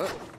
Uh.